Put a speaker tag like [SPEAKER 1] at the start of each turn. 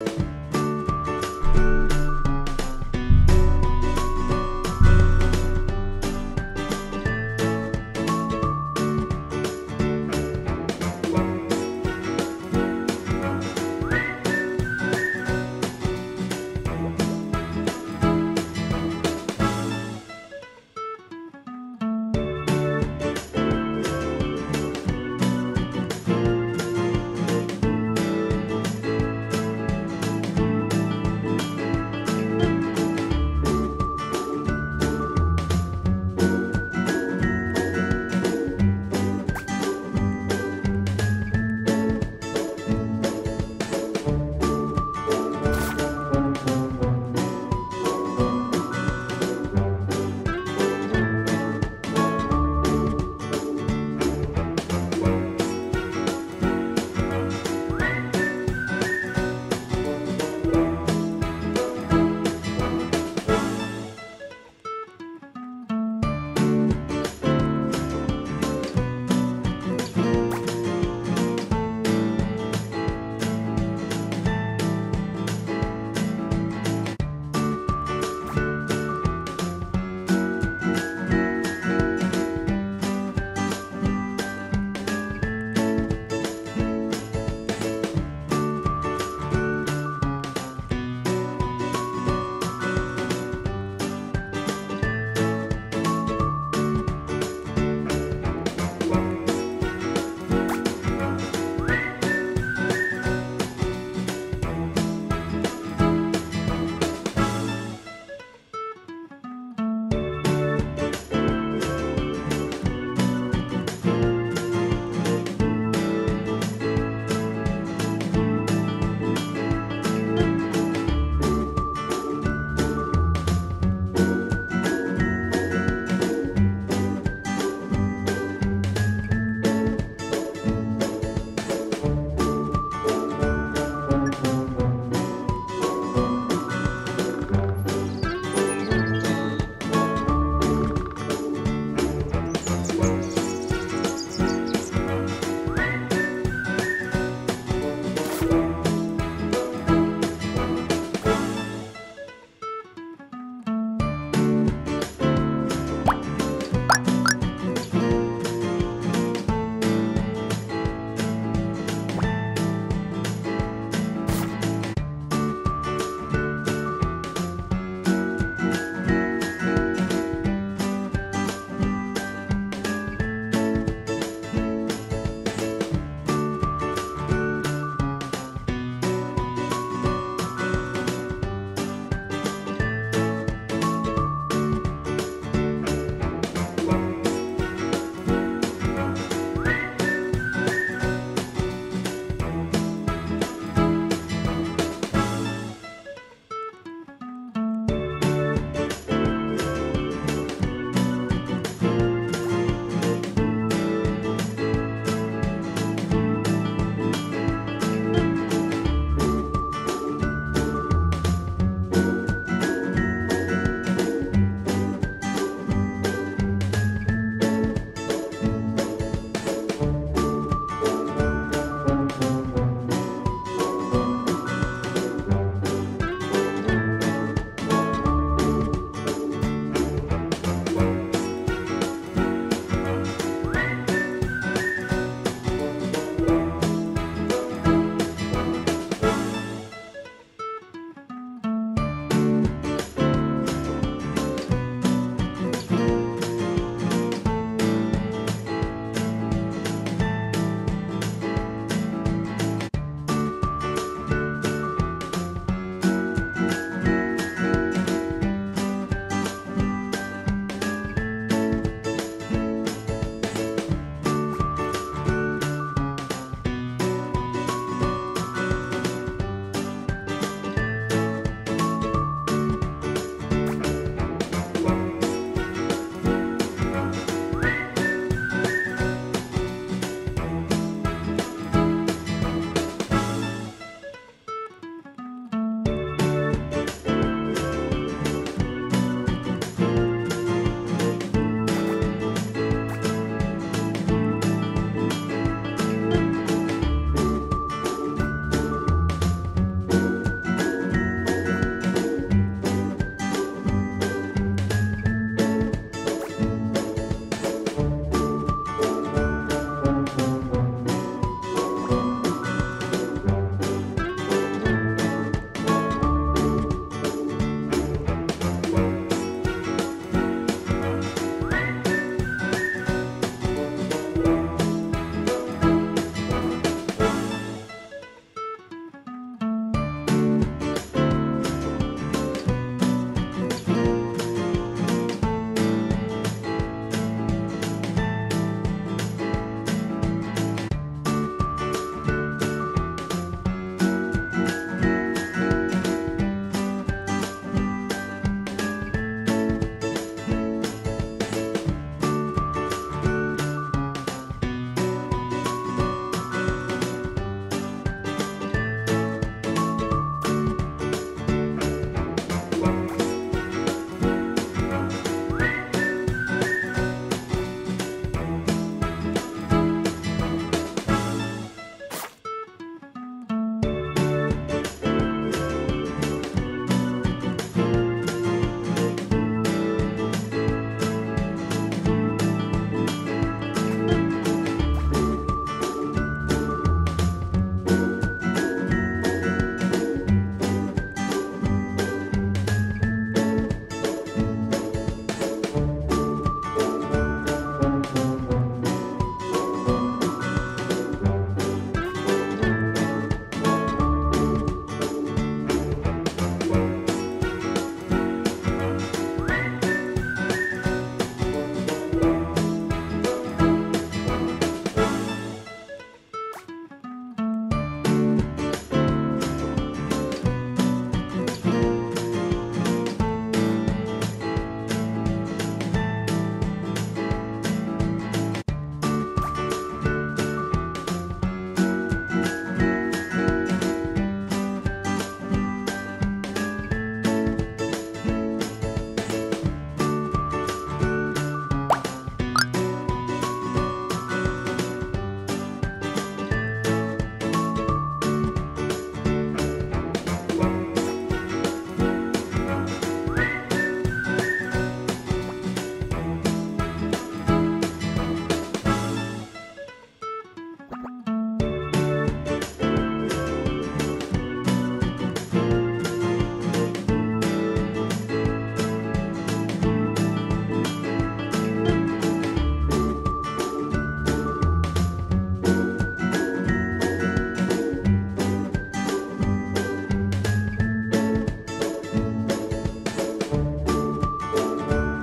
[SPEAKER 1] you